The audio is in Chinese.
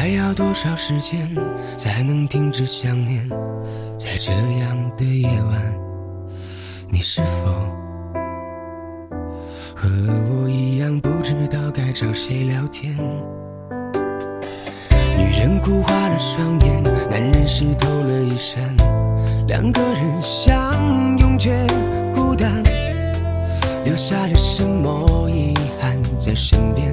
还要多少时间才能停止想念在这样的夜晚你是否和我一样不知道该找谁聊天女人哭花了双眼男人湿透了衣衫两个人相拥却孤单留下了什么遗憾在身边